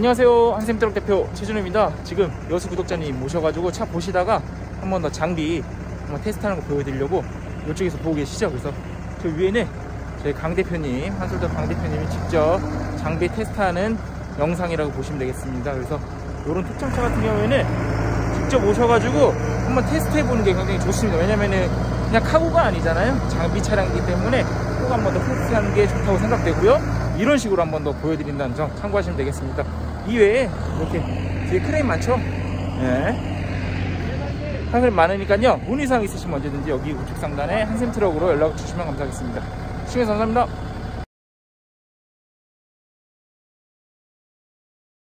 안녕하세요. 한샘트럭 대표 최준호입니다. 지금 여수 구독자님 모셔가지고 차 보시다가 한 번 더 장비 한번 테스트하는 거 보여드리려고 이쪽에서 보고 계시죠? 그래서 저 위에는 저희 강 대표님 한솔더 강 대표님이 직접 장비 테스트하는 영상이라고 보시면 되겠습니다. 그래서 이런 특정차 같은 경우에는 직접 오셔가지고 한번 테스트해 보는 게 굉장히 좋습니다. 왜냐면은 그냥 카고가 아니잖아요. 장비 차량이기 때문에 꼭 한번 더 테스트하는 게 좋다고 생각되고요. 이런 식으로 한번 더 보여드린다는 점 참고하시면 되겠습니다 이외에 이렇게 뒤에 크레인 많죠? 네. 사실 많으니까요. 문의사항 있으시면 언제든지 여기 우측 상단에 한샘 트럭으로 연락 주시면 감사하겠습니다. 시청해주셔서 감사합니다